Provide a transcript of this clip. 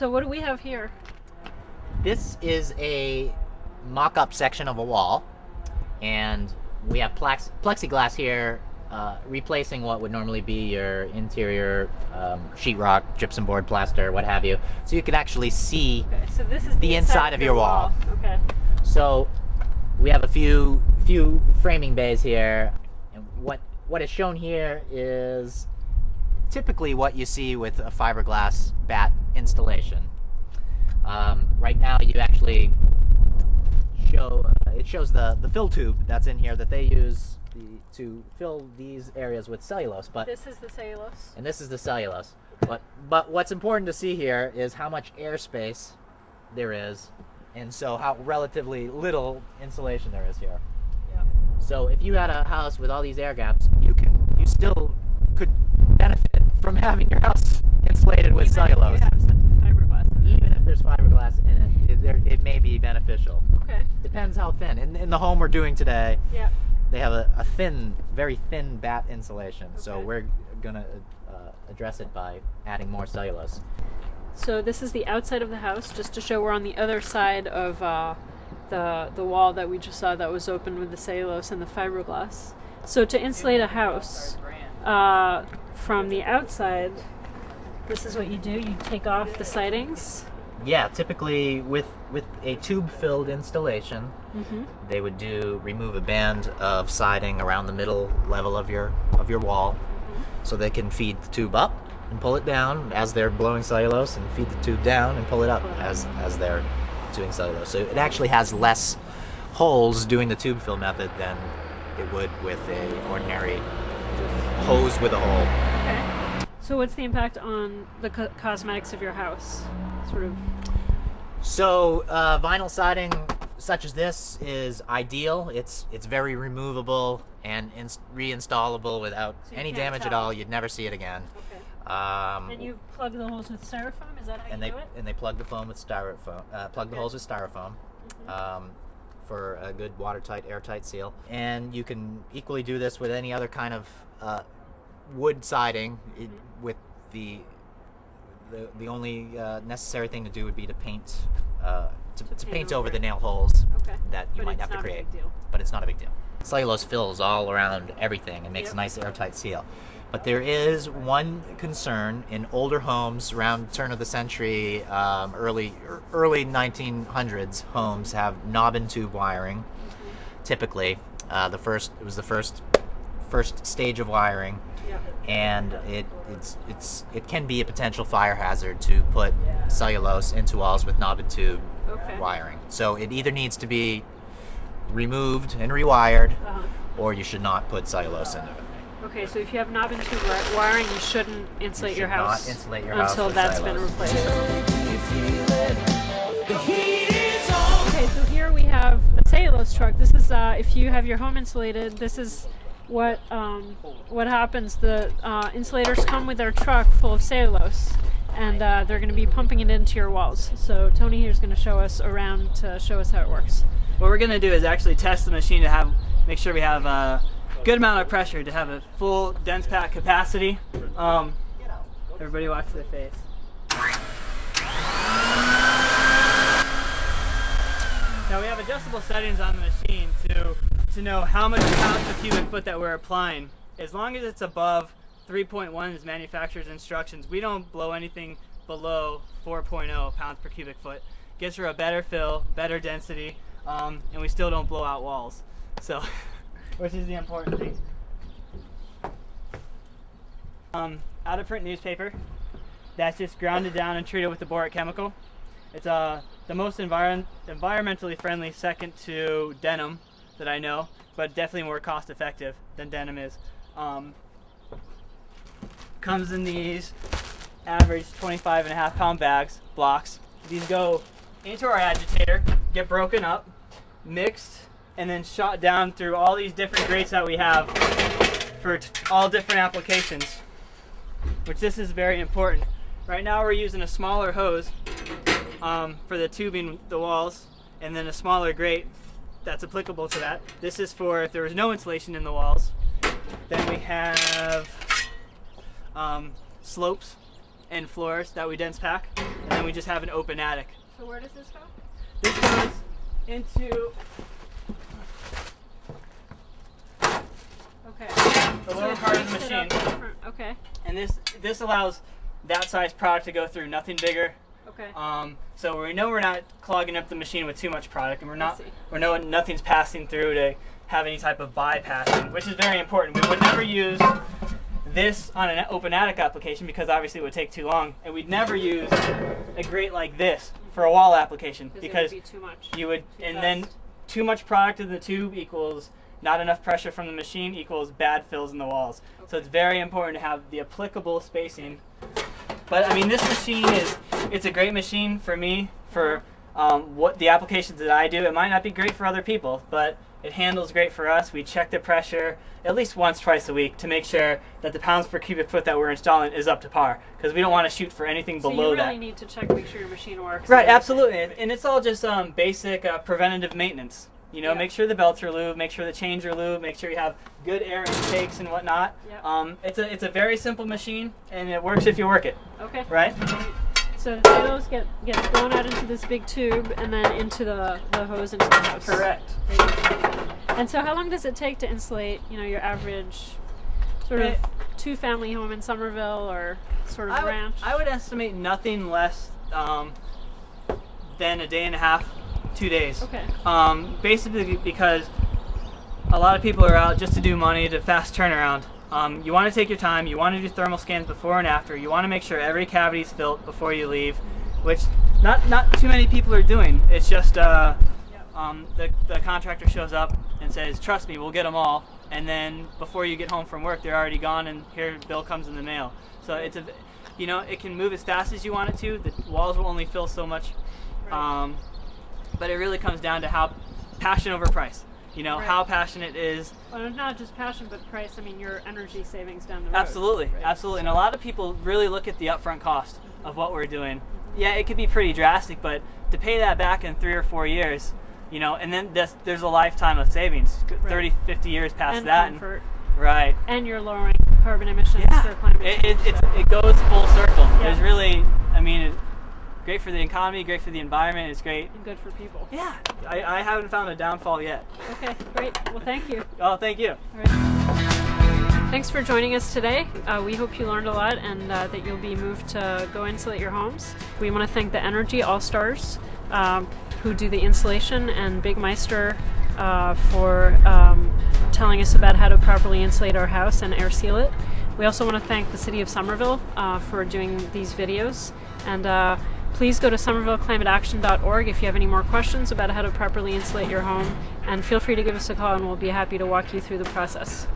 So what do we have here? This is a mock-up section of a wall, and we have plex- plexiglass here, uh, replacing what would normally be your interior um, sheetrock, gypsum board, plaster, what have you. So you can actually see. Okay, so this is the, The inside of your wall. Okay. So we have a few few framing bays here, and what what is shown here is typically what you see with a fiberglass batt installation. Um, right now, you actually show uh, it shows the the fill tube that's in here that they use the, to fill these areas with cellulose, but This is the cellulose. and this is the cellulose. But but what's important to see here is how much airspace there is, and so how relatively little insulation there is here. Yep. So if you had a house with all these air gaps, you can you still from having your house insulated with Even if cellulose. You have some fiberglass. in it. Even if there's fiberglass in it, it, there, it may be beneficial. Okay. Depends how thin. In, in the home we're doing today, Yeah. they have a, a thin, very thin batt insulation. So Okay. we're gonna uh, address it by adding more cellulose. So this is the outside of the house, just to show we're on the other side of uh, the the wall that we just saw that was open with the cellulose and the fiberglass. So to insulate a house uh, from the outside, this is what you do: you take off the sidings. Yeah, typically with with a tube-filled installation, Mm-hmm. they would do remove a band of siding around the middle level of your of your wall, so they can feed the tube up and pull it down as they're blowing cellulose, and feed the tube down and pull it up as as they're doing cellulose. So it actually has less holes doing the tube fill method than it would with a ordinary hose with a hole. Okay. So what's the impact on the co- cosmetics of your house? Sort of. So uh, vinyl siding such as this is ideal. It's it's very removable and ins- reinstallable without So any damage at all. You'd never see it again. Okay. Um, And you plug the holes with styrofoam. Is that how and you they do it? and they plug the foam with styrofoam. Uh, plug the holes with styrofoam. Um, for a good watertight, airtight seal, and you can equally do this with any other kind of uh, wood siding. It, with the the, the only uh, necessary thing to do would be to paint uh, to, To to paint paint over over the nail holes Okay. that you but might have to create, a big deal. but it's not a big deal. Cellulose fills all around everything and makes Yep. a nice airtight seal. But there is one concern in older homes around turn of the century, um, early early 1900s homes have knob and tube wiring. Typically, uh, the first it was the first first stage of wiring, Yeah. and it it's it's it can be a potential fire hazard to put cellulose into walls with knob and tube Okay. wiring. So it either needs to be removed and rewired, Uh-huh. or you should not put cellulose into it. Okay, so if you have knob and tube wiring, you shouldn't insulate should your not house insulate your until with that's been replaced. Okay, so here we have a cellulose truck. This is uh, if you have your home insulated. This is what um, what happens. The uh, insulators come with their truck full of cellulose, and uh, they're going to be pumping it into your walls. So Tony here is going to show us around to show us how it works. What we're gonna do is actually test the machine to have make sure we have a good amount of pressure to have a full dense pack capacity. Um, everybody watch their face. Now we have adjustable settings on the machine to to know how much pounds per cubic foot that we're applying. As long as it's above 3.1 is manufacturer's instructions, we don't blow anything below 4.0 pounds per cubic foot. Gives her a better fill, better density, um, and we still don't blow out walls. So, which is the important thing. Um, out of print newspaper. That's just grounded down and treated with the boric chemical. It's uh, the most environ- environmentally friendly second to denim that I know, but definitely more cost effective than denim is. Um, comes in these average 25 and a half pound bags, blocks. These go into our agitator, get broken up, mixed, and then shot down through all these different grates that we have for all different applications. Which this is very important. Right now we're using a smaller hose um, for the tubing the walls, and then a smaller grate that's applicable to that. This is for if there was no insulation in the walls. Then we have um, slopes and floors that we dense pack, and then we just have an open attic. So where does this go? This goes into Okay. the lower part of the machine, Okay. and this this allows that size product to go through, nothing bigger. Okay. Um, so we know we're not clogging up the machine with too much product, and we're not we're know nothing's passing through to have any type of bypassing, which is very important. We would never use this on an open attic application because obviously it would take too long, and we'd never use a grate like this for a wall application because because it would be too much. you would and then fast. Too much product in the tube equals not enough pressure from the machine equals bad fills in the walls. So it's very important to have the applicable spacing. But I mean, this machine is it's a great machine for me for um, what the applications that I do. It might not be great for other people, but it handles great for us. We check the pressure at least once, twice a week to make sure that the pounds per cubic foot that we're installing is up to par because we don't want to shoot for anything so below you that. really need to check, make sure your machine works. Right, and- absolutely, and, and it's all just um, basic uh, preventative maintenance. You know, Yeah. make sure the belts are lubed, make sure the chains are lubed, make sure you have good air intakes and whatnot. Yep. Um, it's a it's a very simple machine, and it works if you work it. Okay. Right? So the potatoes get get blown out into this big tube and then into the, the hose into the house. Correct. And so how long does it take to insulate, you know, your average sort of two family home in Somerville or sort of I would, ranch? I would estimate nothing less um, than a day and a half, two days. Okay. Um, basically because a lot of people are out just to do money, to fast turnaround. Um, you want to take your time. You want to do thermal scans before and after. You want to make sure every cavity is filled before you leave, which not not too many people are doing. It's just uh, um, the the contractor shows up and says, "Trust me, we'll get them all." And then before you get home from work, they're already gone, and here bill comes in the mail. So it's a, you know, it can move as fast as you want it to. The walls will only fill so much. Um, but it really comes down to how passion over price. You know, Right. how passionate is Well, not just passion, but price. I mean, your energy savings down the road. absolutely, Right. absolutely. And a lot of people really look at the upfront cost mm-hmm. of what we're doing. Mm-hmm. Yeah, it could be pretty drastic, but to pay that back in three or four years, you know, and then there's, there's a lifetime of savings, Right. 30, 50 years past and that. comfort, And, right. and you're lowering carbon emissions Yeah, for climate it, change. it, so- it goes full circle. Yeah. There's really, I mean, it, great for the economy, great for the environment. It's great. and good for people. Yeah, I, I haven't found a downfall yet. Okay, great. Well, thank you. Oh, thank you. All right. Thanks for joining us today. Uh, we hope you learned a lot and uh, that you'll be moved to go insulate your homes. We want to thank the Energy All Stars um, who do the insulation and Byggmeister uh, for um, telling us about how to properly insulate our house and air seal it. We also want to thank the City of Somerville uh, for doing these videos. And uh, please go to somervilleclimateaction.org if you have any more questions about how to properly insulate your home. And feel free to give us a call and we'll be happy to walk you through the process.